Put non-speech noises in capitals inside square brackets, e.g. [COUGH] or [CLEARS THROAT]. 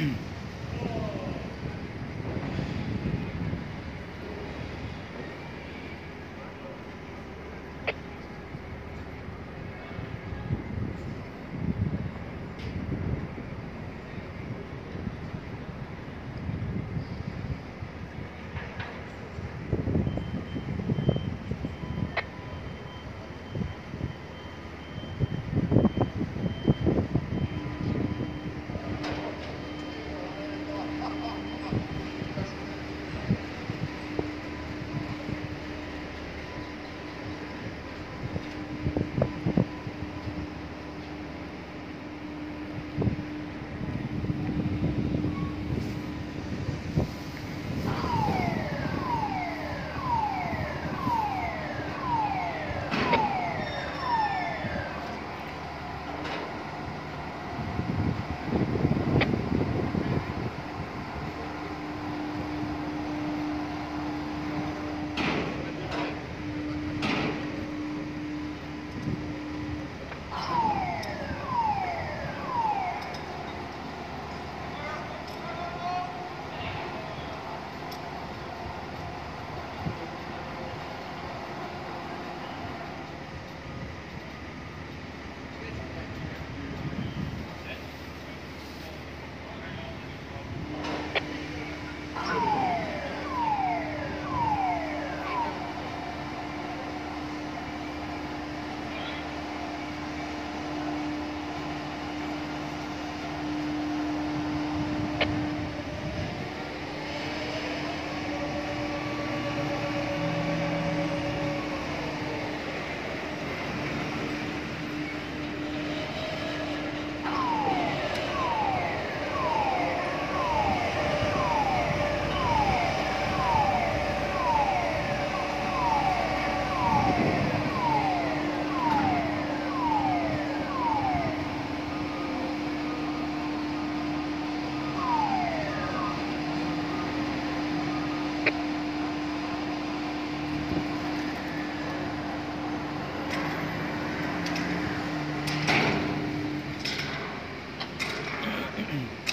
Mm-hmm. [CLEARS THROAT] Mm-hmm. [CLEARS THROAT]